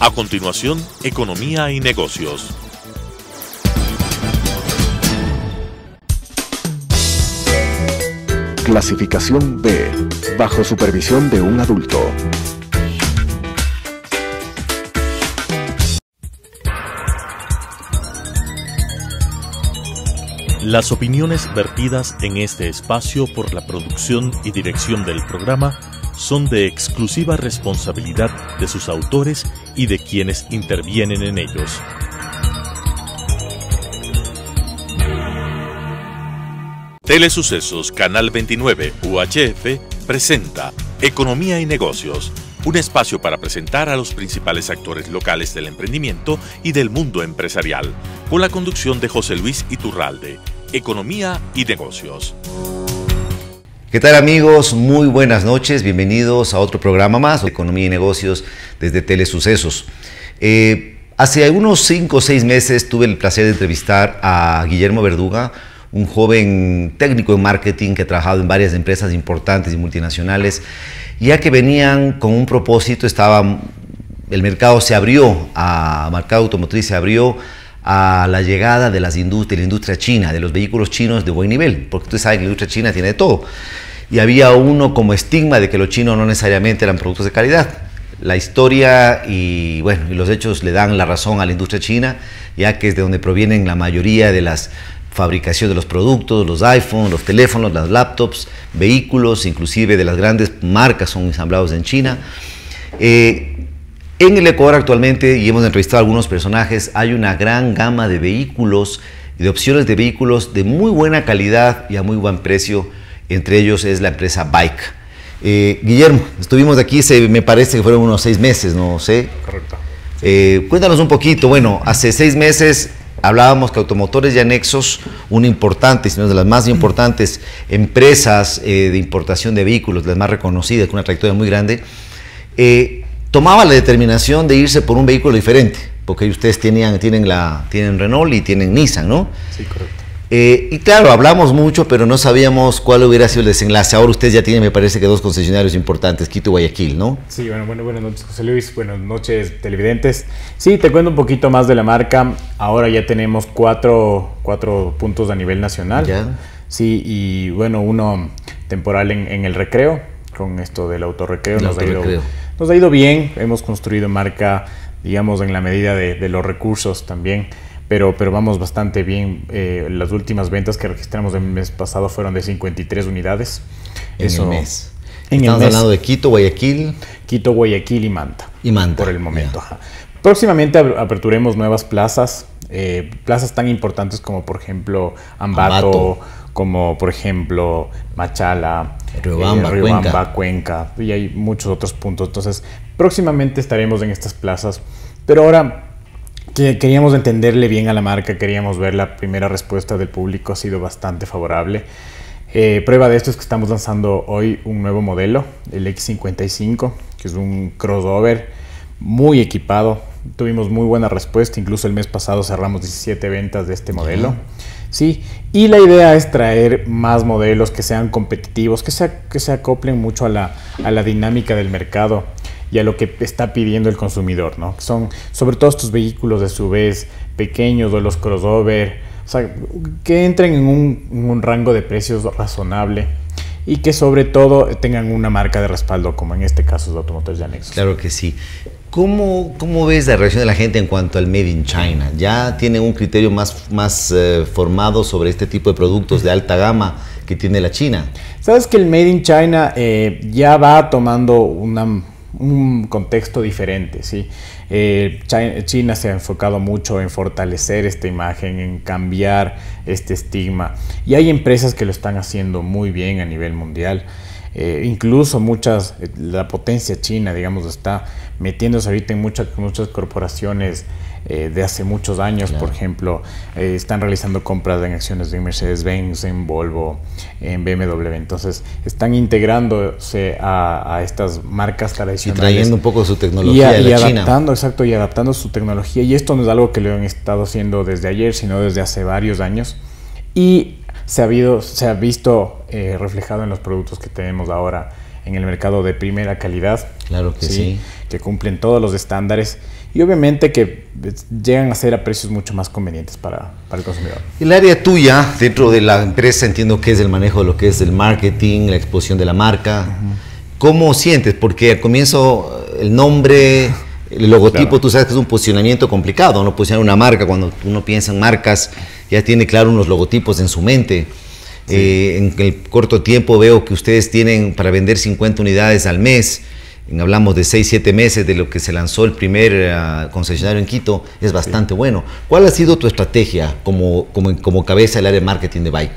A continuación, Economía y Negocios. Clasificación B, bajo supervisión de un adulto. Las opiniones vertidas en este espacio por la producción y dirección del programa son de exclusiva responsabilidad de sus autores y de quienes intervienen en ellos. Telesucesos Canal 29 UHF presenta Economía y Negocios, un espacio para presentar a los principales actores locales del emprendimiento y del mundo empresarial, con la conducción de José Luis Iturralde, Economía y Negocios. ¿Qué tal amigos? Muy buenas noches, bienvenidos a otro programa más Economía y Negocios desde Telesucesos. Eh, hace unos 5 o 6 meses tuve el placer de entrevistar a Guillermo Verduga, un joven técnico en marketing que ha trabajado en varias empresas importantes y multinacionales, ya que venían con un propósito, estaba, el mercado se abrió, a, el mercado automotriz se abrió a la llegada de, las la industria china, de los vehículos chinos de buen nivel, porque usted sabe que la industria china tiene de todo. Y había uno como estigma de que los chinos no necesariamente eran productos de calidad. La historia y, bueno, y los hechos le dan la razón a la industria china, ya que es de donde provienen la mayoría de las fabricación de los productos, los iPhones, los teléfonos, las laptops, vehículos, inclusive de las grandes marcas son ensamblados en China. Eh, en el Ecuador actualmente, y hemos entrevistado a algunos personajes, hay una gran gama de vehículos y de opciones de vehículos de muy buena calidad y a muy buen precio. Entre ellos es la empresa Bike. Eh, Guillermo, estuvimos aquí, se, me parece que fueron unos seis meses, no sé. Correcto. Eh, cuéntanos un poquito. Bueno, hace seis meses hablábamos que Automotores y Anexos, una importante, sino de las más importantes empresas eh, de importación de vehículos, las más reconocidas, con una trayectoria muy grande, tomaba la determinación de irse por un vehículo diferente, porque ustedes tenían, tienen, la, tienen Renault y tienen Nissan, ¿no? Sí, correcto. Eh, y claro, hablamos mucho, pero no sabíamos cuál hubiera sido el desenlace. Ahora ustedes ya tienen, me parece que dos concesionarios importantes, Quito y Guayaquil, ¿no? Sí, bueno, bueno, buenas noches, José Luis. Buenas noches, televidentes. Sí, te cuento un poquito más de la marca. Ahora ya tenemos cuatro, cuatro puntos a nivel nacional. Ya. Sí, y bueno, uno temporal en, en el recreo, con esto del autorrecreo. El nos, Ha autorrecreo. ido, nos ha ido bien. Hemos construido marca, digamos, en la medida de, de los recursos también. Pero, pero vamos bastante bien. Eh, las últimas ventas que registramos el mes pasado fueron de 53 unidades. En Eso- el mes. En el Estamos mes. hablando de Quito, Guayaquil Quito, Guayaquil y Manta. y Manta. Por el momento. Ajá. Próximamente aperturemos nuevas plazas, eh, plazas tan importantes como por ejemplo Ambato, Ambato. como por ejemplo Machala, Riobamba, Riobamba, Cuenca. y hay muchos otros puntos. Entonces, próximamente estaremos en estas plazas, pero ahora que queríamos entenderle bien a la marca, queríamos ver la primera respuesta del público, ha sido bastante favorable. Eh, prueba de esto es que estamos lanzando hoy un nuevo modelo, el X55, que es un crossover muy equipado. Tuvimos muy buena respuesta, incluso el mes pasado cerramos 17 ventas de este modelo. Sí, y la idea es traer más modelos que sean competitivos, que se, que se acoplen mucho a la, a la dinámica del mercado y a lo que está pidiendo el consumidor, ¿no? Son sobre todo estos vehículos de su vez pequeños o los crossover, o sea, que entren en un, en un rango de precios razonable y que sobre todo tengan una marca de respaldo, como en este caso es Automotores de Anexos. Claro que sí. ¿Cómo, ¿Cómo ves la reacción de la gente en cuanto al Made in China? ¿Ya tienen un criterio más, más eh, formado sobre este tipo de productos de alta gama que tiene la China? Sabes que el Made in China eh, ya va tomando una- un contexto diferente, ¿sí? Eh, Chi- China se ha enfocado mucho en fortalecer esta imagen, en cambiar este estigma. Y hay empresas que lo están haciendo muy bien a nivel mundial. Eh, incluso muchas, eh, la potencia china, digamos, está metiéndose ahorita en muchas, muchas corporaciones eh, de hace muchos años, por ejemplo, eh, están realizando compras en acciones de Mercedes-Benz, en Volvo, en BMW. Entonces, están integrándose a, a estas marcas Y tradicionales. trayendo un poco su Y, tecnología a- de y la China. adaptando, exacto, y adaptando su tecnología. Y esto no es algo que lo han estado haciendo desde ayer, sino desde hace varios años. Y se ha, habido, se ha visto eh, reflejado en los productos que tenemos ahora en el mercado de primera calidad. Claro que sí. Que cumplen todos los estándares y obviamente que pues, llegan a ser a precios mucho más convenientes para, para el consumidor. El área tuya dentro de la empresa entiendo que es el manejo de lo que es el marketing, la exposición de la marca. ¿Cómo sientes? Porque al comienzo el nombre, el logotipo, tú sabes que es un posicionamiento complicado, no posicionar una marca, cuando uno piensa en marcas, ya tiene claro unos logotipos en su mente. Eh, en el corto tiempo veo que ustedes tienen para vender 50 unidades al mes. Hablamos de 6, 7 meses de lo que se lanzó el primer uh, concesionario en Quito, es bastante bueno. ¿Cuál ha sido tu estrategia como, como, como cabeza del área de marketing de Bike?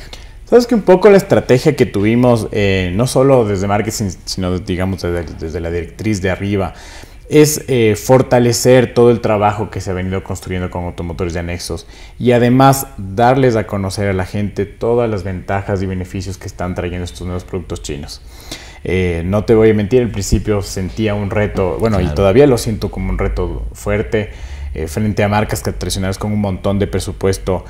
Sabes que un poco la estrategia que tuvimos, eh, no solo desde marketing, sino digamos desde, desde la directriz de arriba, es eh, fortalecer todo el trabajo que se ha venido construyendo con automotores de anexos y además darles a conocer a la gente todas las ventajas y beneficios que están trayendo estos nuevos productos chinos. Eh, no te voy a mentir, al principio sentía un reto, bueno, y todavía lo siento como un reto fuerte eh, frente a marcas tradicionales con un montón de presupuesto,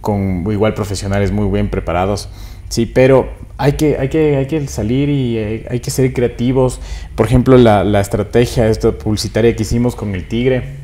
con igual profesionales muy bien preparados. Sí, pero hay que, hay que, hay que salir y eh, hay, que ser creativos. Por ejemplo, la, la estrategia esta publicitaria que hicimos con el Tigre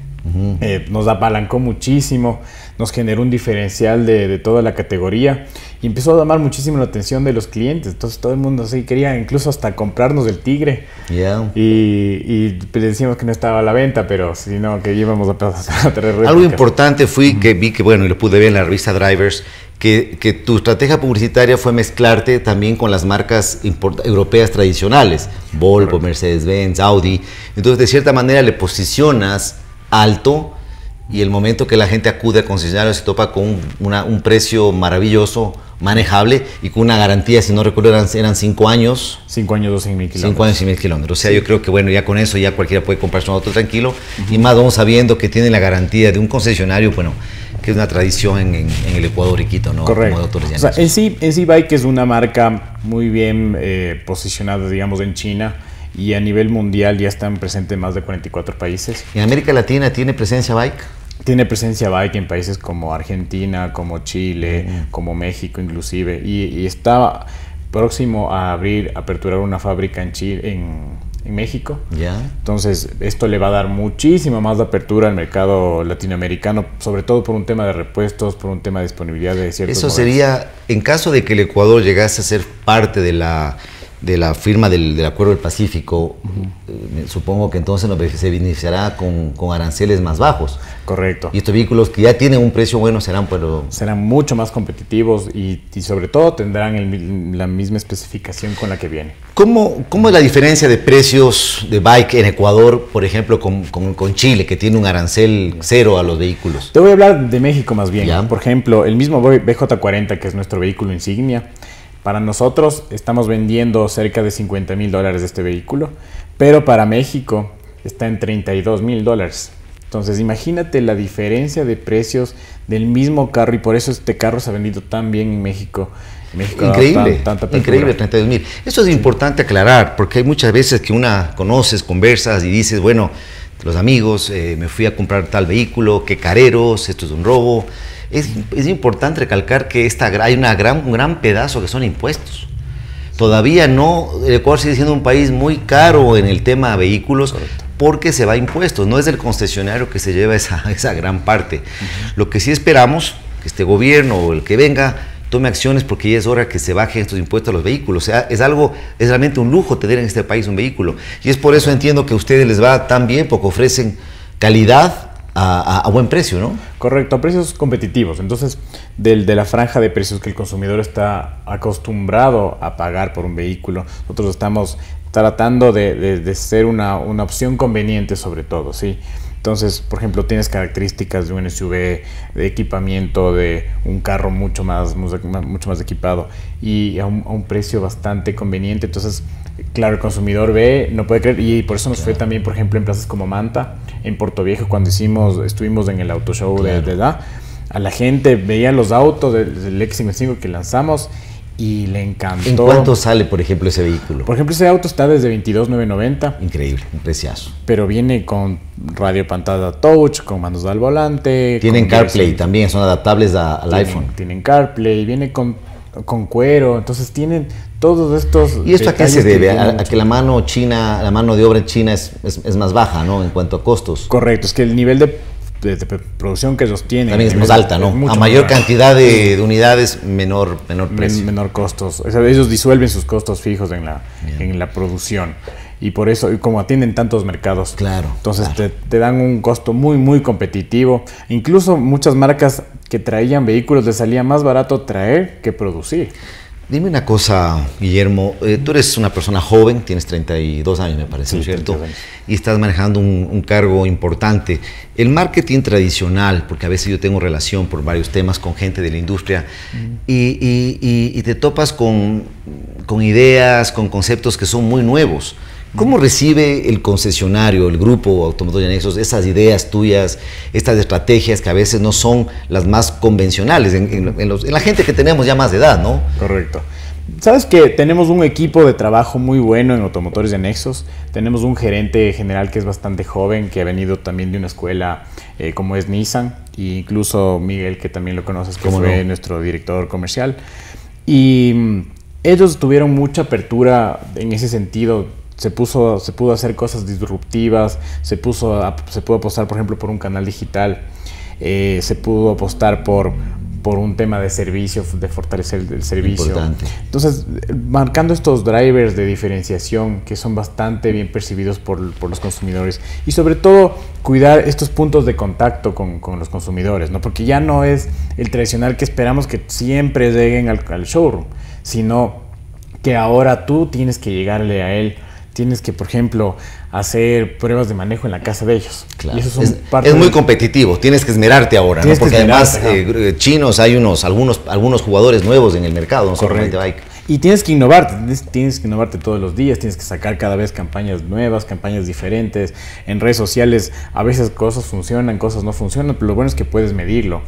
eh, nos apalancó muchísimo, nos generó un diferencial de, de, toda la categoría y empezó a llamar muchísimo la atención de los clientes. Entonces todo el mundo sí quería incluso hasta comprarnos el Tigre. Y, y pues, decimos que no estaba a la venta, pero sino que íbamos a, a tener Algo importante fue que vi que, bueno, y lo pude ver en la revista Drivers, que, tu estrategia publicitaria fue mezclarte también con las marcas europeas tradicionales, Volvo, Mercedes-Benz, Audi. Entonces, de cierta manera, le posicionas alto y el momento que la gente acude a concesionarios se topa con un, precio maravilloso, manejable y con una garantía, si no recuerdo, eran, eran cinco años. Cinco años, 12 mil kilómetros. Cinco años y mil kilómetros. O sea, yo creo que bueno, ya con eso ya cualquiera puede comprarse un auto tranquilo y más vamos sabiendo que tiene la garantía de un concesionario, bueno, que es una tradición en, el Ecuador y Quito, ¿no? Correcto. o sea, en sí, en sí Bike es una marca muy bien eh, posicionada, digamos, en China y a nivel mundial ya están presentes en más de 44 países. ¿En América Latina tiene presencia Bike? Tiene presencia Bike en países como Argentina, como Chile, como México inclusive, y, y, está próximo a abrir, aperturar una fábrica en Chile, en en México. Ya. Entonces, esto le va a dar muchísima más apertura al mercado latinoamericano, sobre todo por un tema de repuestos, por un tema de disponibilidad de ciertos. Eso sería, en caso de que el Ecuador llegase a ser parte de la de la firma del, del Acuerdo del Pacífico, eh, supongo que entonces nos se beneficiará con, con, aranceles más bajos. Correcto. Y estos vehículos que ya tienen un precio bueno serán pero serán mucho más competitivos y, y sobre todo tendrán el, la misma especificación con la que viene. ¿Cómo, ¿Cómo, es la diferencia de precios de bike en Ecuador, por ejemplo, con, con, con, Chile, que tiene un arancel cero a los vehículos? Te voy a hablar de México más bien. ¿Ya? Por ejemplo, el mismo BJ40, que es nuestro vehículo insignia, para nosotros estamos vendiendo cerca de 50 mil dólares de este vehículo, pero para México está en 32 mil dólares. Entonces imagínate la diferencia de precios del mismo carro y por eso este carro se ha vendido tan bien en México. México increíble, tan, tanta increíble, 32 mil. Eso es importante aclarar porque hay muchas veces que una conoces, conversas y dices, bueno, los amigos, eh, me fui a comprar tal vehículo, qué careros, esto es un robo. Es, es importante recalcar que esta, hay una gran, un gran pedazo que son impuestos. Todavía no, el Ecuador sigue siendo un país muy caro en el tema de vehículos Correcto. porque se va a impuestos, no es el concesionario que se lleva esa, esa gran parte. Uh -huh. Lo que sí esperamos, que este gobierno o el que venga tome acciones porque ya es hora que se bajen estos impuestos a los vehículos. O sea, es algo, es realmente un lujo tener en este país un vehículo. Y es por eso entiendo que a ustedes les va tan bien porque ofrecen calidad a, buen precio, ¿no? Correcto, a precios competitivos. Entonces, del, de la franja de precios que el consumidor está acostumbrado a pagar por un vehículo, nosotros estamos tratando de, de, de ser una, una, opción conveniente sobre todo, ¿sí? Entonces, por ejemplo, tienes características de un SUV, de equipamiento, de un carro mucho más, mucho más equipado y a un, a un precio bastante conveniente. Entonces, claro, el consumidor ve, no puede creer, y por eso nos claro. fue también, por ejemplo, en plazas como Manta, en Puerto Viejo, cuando hicimos, estuvimos en el auto show claro. de, de edad, a la gente veía los autos del, del X55 que lanzamos y le encantó. ¿En cuánto sale, por ejemplo, ese vehículo? Por ejemplo, ese auto está desde 22,990. Increíble, un preciazo. Pero viene con radio pantalla touch, con manos al volante. Tienen CarPlay también, son adaptables a, al tienen, iPhone. Tienen CarPlay, viene con, con cuero, entonces tienen todos estos... ¿Y esto a qué se debe? A, que la mano china, la mano de obra china es, es, más baja, ¿no? En cuanto a costos. Correcto, es que el nivel de, producción que ellos tienen... También es más alta, ¿no? A mayor cantidad de, unidades, menor, menor precio. menor costos. ellos disuelven sus costos fijos en la, en la producción y por eso, y como atienden tantos mercados, claro, entonces Te, te, dan un costo muy, muy competitivo. Incluso muchas marcas que traían vehículos les salía más barato traer que producir. Dime una cosa, Guillermo, eh, tú eres una persona joven, tienes 32 años me parece, ¿cierto? Y estás manejando un, cargo importante. El marketing tradicional, porque a veces yo tengo relación por varios temas con gente de la industria, y, y, te topas con, con ideas, con conceptos que son muy nuevos. ¿Cómo recibe el concesionario, el grupo Automotor y Anexos, esas ideas tuyas, estas estrategias que a veces no son las más convencionales en, la gente que tenemos ya más de edad, ¿no? Correcto. Sabes que tenemos un equipo de trabajo muy bueno en automotores y anexos. Tenemos un gerente general que es bastante joven, que ha venido también de una escuela eh, como es Nissan, e incluso Miguel, que también lo conoces, que fue nuestro director comercial. Y mm, ellos tuvieron mucha apertura en ese sentido se puso se pudo hacer cosas disruptivas se puso se pudo apostar por ejemplo por un canal digital eh, se pudo apostar por por un tema de servicio, de fortalecer el servicio. Importante. Entonces, marcando estos drivers de diferenciación que son bastante bien percibidos por, por los consumidores y sobre todo cuidar estos puntos de contacto con, con, los consumidores, ¿no? porque ya no es el tradicional que esperamos que siempre lleguen al, al showroom, sino que ahora tú tienes que llegarle a él tienes que, por ejemplo, hacer pruebas de manejo en la casa de ellos. Claro. es, muy competitivo, tienes que esmerarte ahora, ¿no? porque además eh, chinos hay unos algunos algunos jugadores nuevos en el mercado, no solamente bike. Y tienes que innovarte, tienes que innovarte todos los días, tienes que sacar cada vez campañas nuevas, campañas diferentes. En redes sociales a veces cosas funcionan, cosas no funcionan, pero lo bueno es que puedes medirlo.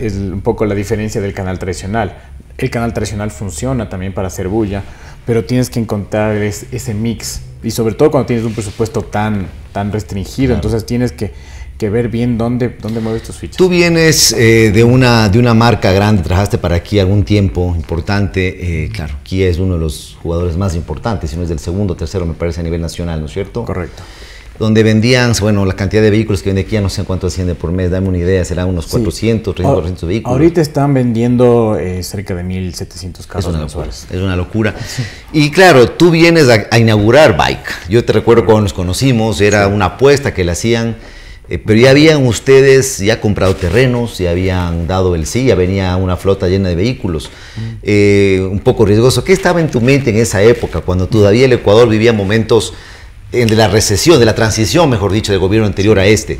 Es un poco la diferencia del canal tradicional. El canal tradicional funciona también para hacer bulla, pero tienes que encontrar ese mix y sobre todo cuando tienes un presupuesto tan, tan restringido, entonces tienes que, ver bien dónde, dónde mueves tus fichas. Tú vienes eh, de, una, de una marca grande, trabajaste para aquí algún tiempo importante, eh, claro, Kia es uno de los jugadores más importantes, si no es del segundo o tercero me parece a nivel nacional, ¿no es cierto? Correcto donde vendían, bueno, la cantidad de vehículos que vende aquí, no sé cuánto asciende por mes, dame una idea, serán unos 400, 300, 400 vehículos. Ahorita están vendiendo eh, cerca de 1.700 carros es mensuales. Es una locura. Y claro, tú vienes a, inaugurar Bike. Yo te recuerdo cuando nos conocimos, era una apuesta que le hacían, eh, pero ya habían ustedes ya comprado terrenos, ya habían dado el sí, ya venía una flota llena de vehículos. Eh, un poco riesgoso. ¿Qué estaba en tu mente en esa época, cuando todavía el Ecuador vivía momentos de la recesión, de la transición, mejor dicho, del gobierno anterior a este?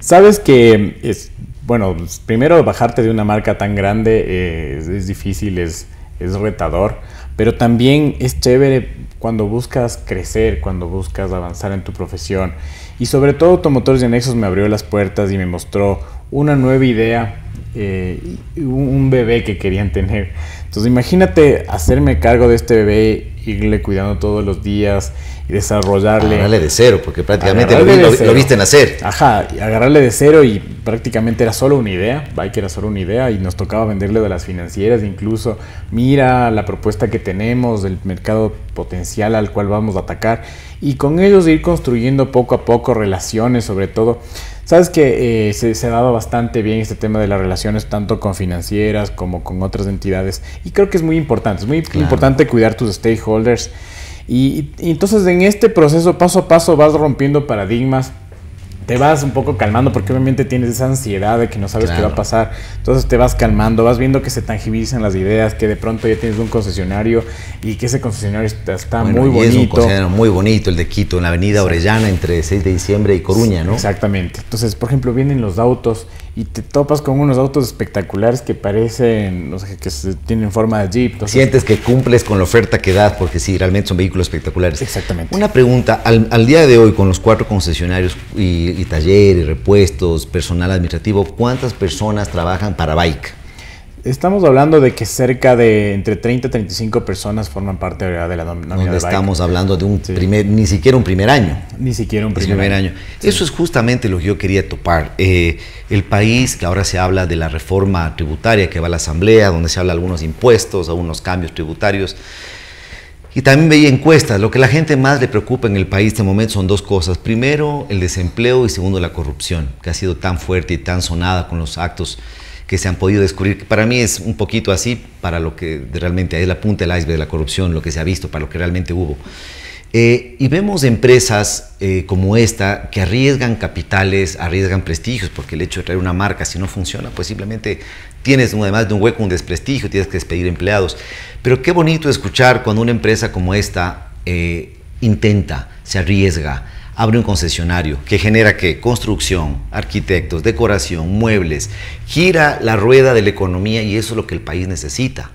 Sabes que, es, bueno, primero bajarte de una marca tan grande eh, es, difícil, es, es retador, pero también es chévere cuando buscas crecer, cuando buscas avanzar en tu profesión. Y sobre todo Automotores y Anexos me abrió las puertas y me mostró una nueva idea, eh, un bebé que querían tener. Entonces imagínate hacerme cargo de este bebé, irle cuidando todos los días y desarrollarle. Agarrarle de cero, porque prácticamente lo, viste nacer. Ajá, y agarrarle de cero y prácticamente era solo una idea, Bike era solo una idea y nos tocaba venderle de las financieras, incluso mira la propuesta que tenemos, del mercado potencial al cual vamos a atacar y con ellos ir construyendo poco a poco relaciones, sobre todo. Sabes que eh, se, ha dado bastante bien este tema de las relaciones tanto con financieras como con otras entidades y creo que es muy importante, es muy importante cuidar tus stakeholders. Y, entonces en este proceso paso a paso vas rompiendo paradigmas, te vas un poco calmando porque obviamente tienes esa ansiedad de que no sabes qué va a pasar. Entonces te vas calmando, vas viendo que se tangibilizan las ideas, que de pronto ya tienes un concesionario y que ese concesionario está, muy bonito. Es un concesionario muy bonito el de Quito, en la avenida Orellana entre 6 de diciembre y Coruña, ¿no? Exactamente. Entonces, por ejemplo, vienen los autos y te topas con unos autos espectaculares que parecen, no sé, que tienen forma de jeep. Sientes que cumples con la oferta que das porque sí, realmente son vehículos espectaculares. Exactamente. Una pregunta, al, día de hoy con los cuatro concesionarios y, y talleres, repuestos, personal administrativo, ¿cuántas personas trabajan para Bike? Estamos hablando de que cerca de entre 30 y 35 personas forman parte de la nómina Estamos hablando de un primer, ni siquiera un primer año. Ni siquiera un primer, año. Eso es justamente lo que yo quería topar. Eh, el país, que ahora se habla de la reforma tributaria que va a la Asamblea, donde se habla de algunos impuestos, algunos cambios tributarios. Y también veía encuestas. Lo que la gente más le preocupa en el país de este momento son dos cosas. Primero, el desempleo y segundo, la corrupción, que ha sido tan fuerte y tan sonada con los actos que se han podido descubrir, para mí es un poquito así, para lo que realmente es la punta del iceberg de la corrupción, lo que se ha visto, para lo que realmente hubo. Eh, y vemos empresas eh, como esta que arriesgan capitales, arriesgan prestigios, porque el hecho de traer una marca, si no funciona, pues simplemente tienes además de un hueco, un desprestigio, tienes que despedir empleados. Pero qué bonito escuchar cuando una empresa como esta eh, intenta, se arriesga, abre un concesionario que genera que construcción, arquitectos, decoración, muebles, gira la rueda de la economía y eso es lo que el país necesita.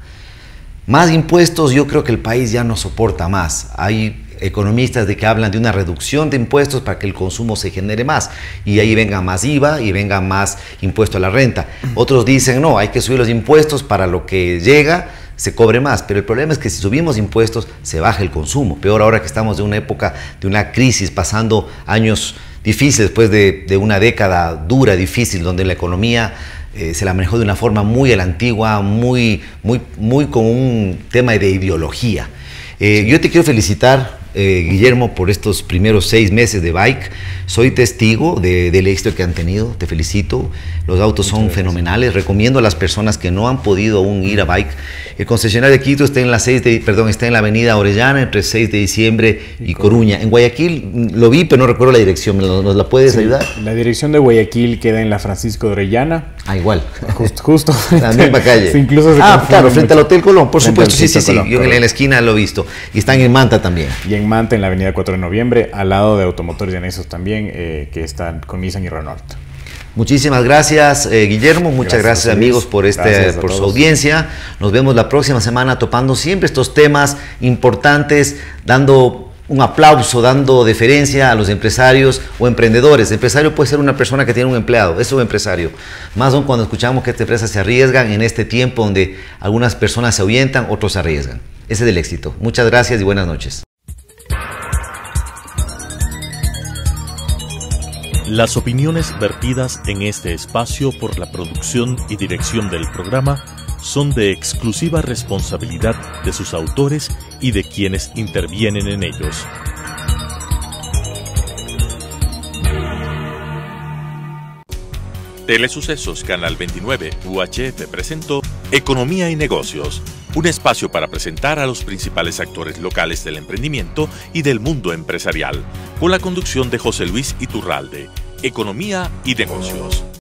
Más impuestos, yo creo que el país ya no soporta más. Hay economistas de que hablan de una reducción de impuestos para que el consumo se genere más y ahí venga más IVA y venga más impuesto a la renta. Otros dicen, no, hay que subir los impuestos para lo que llega se cobre más, pero el problema es que si subimos impuestos se baja el consumo. Peor ahora que estamos de una época de una crisis, pasando años difíciles después de, una década dura, difícil, donde la economía eh, se la manejó de una forma muy a la antigua, muy, muy, muy con un tema de ideología. Eh, yo te quiero felicitar eh, Guillermo, por estos primeros seis meses de bike. Soy testigo del éxito que han tenido, te felicito. Los autos son fenomenales. Recomiendo a las personas que no han podido aún ir a bike. El concesionario de Quito está en la 6 de, perdón, está en la avenida Orellana entre 6 de diciembre y, Coruña. En Guayaquil mm, lo vi, pero no recuerdo la dirección. ¿Nos, la puedes ayudar? La dirección de Guayaquil queda en la Francisco de Orellana. Ah, igual. Justo. justo la misma calle. incluso ah, claro, frente al Hotel Colón, por supuesto. Sí, sí, sí. Yo en la esquina lo he visto. Y están en Manta también. Y en Manta, en la avenida 4 de noviembre, al lado de Automotores Llanesos también, eh, que están con Nissan y Renault. Muchísimas gracias, eh, Guillermo. Muchas gracias, amigos, por, este, por su audiencia. Nos vemos la próxima semana topando siempre estos temas importantes, dando un aplauso, dando deferencia a los empresarios o emprendedores. empresario puede ser una persona que tiene un empleado, es un empresario. Más aún cuando escuchamos que estas empresas se arriesgan en este tiempo donde algunas personas se ahuyentan, otros se arriesgan. Ese es el éxito. Muchas gracias y buenas noches. Las opiniones vertidas en este espacio por la producción y dirección del programa son de exclusiva responsabilidad de sus autores y de quienes intervienen en ellos. Telesucesos Canal 29 UHF presentó Economía y Negocios, un espacio para presentar a los principales actores locales del emprendimiento y del mundo empresarial, con la conducción de José Luis Iturralde, Economía y Negocios.